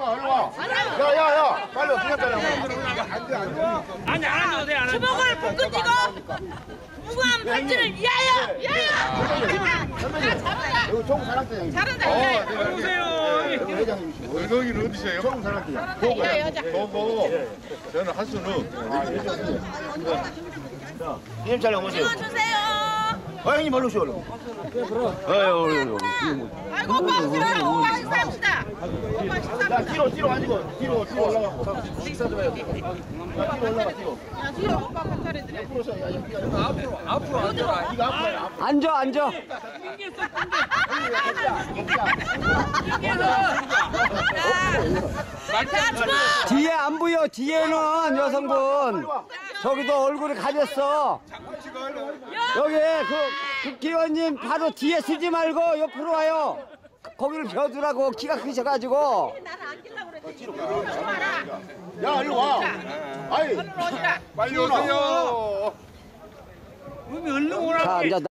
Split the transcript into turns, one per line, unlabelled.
와. 야, 야, 야, 빨리 그냥 빨리. 안돼, 안돼.
아니 안 하셔도 돼안 하셔도
주먹을 묶은 쥐고 무고한 발전을 위하여 위하여.
여기 종 사랑대장.
잘한다
어,
오세요?
회장님이시고.
여기는 어디세요?
종 사랑대장.
이제 여자.
보고. 저는 할 수는
님 촬영 오세요.
찍어주세요.
어, 형님 얼른 오시오, 얼른. 어유,
아이고 오빠 오시라고 오빠 식사합시다 오빠
야,
식사
뒤로, 뒤로 앉고, 뒤로, 뒤로 올라가고. 식사 좀 해요. 야, 뒤로 올라가, 뒤로.
야 뒤로 오빠 관찰해 드려
앞으로 서, 앞으로, 앞으로 앉아라. 네가 앞으로.
앉아 앉아 뒤에 안 보여 뒤에는 여성분 저기도 얼굴이 가렸어 여기 그 국기원님 바로 뒤에 서지 말고 옆으로 와요 거기를 벼두라고 키가 크셔가지고
야, 일로 와. 아이,
오시라
빨리 오세요.
얼른 오라고
자 앉아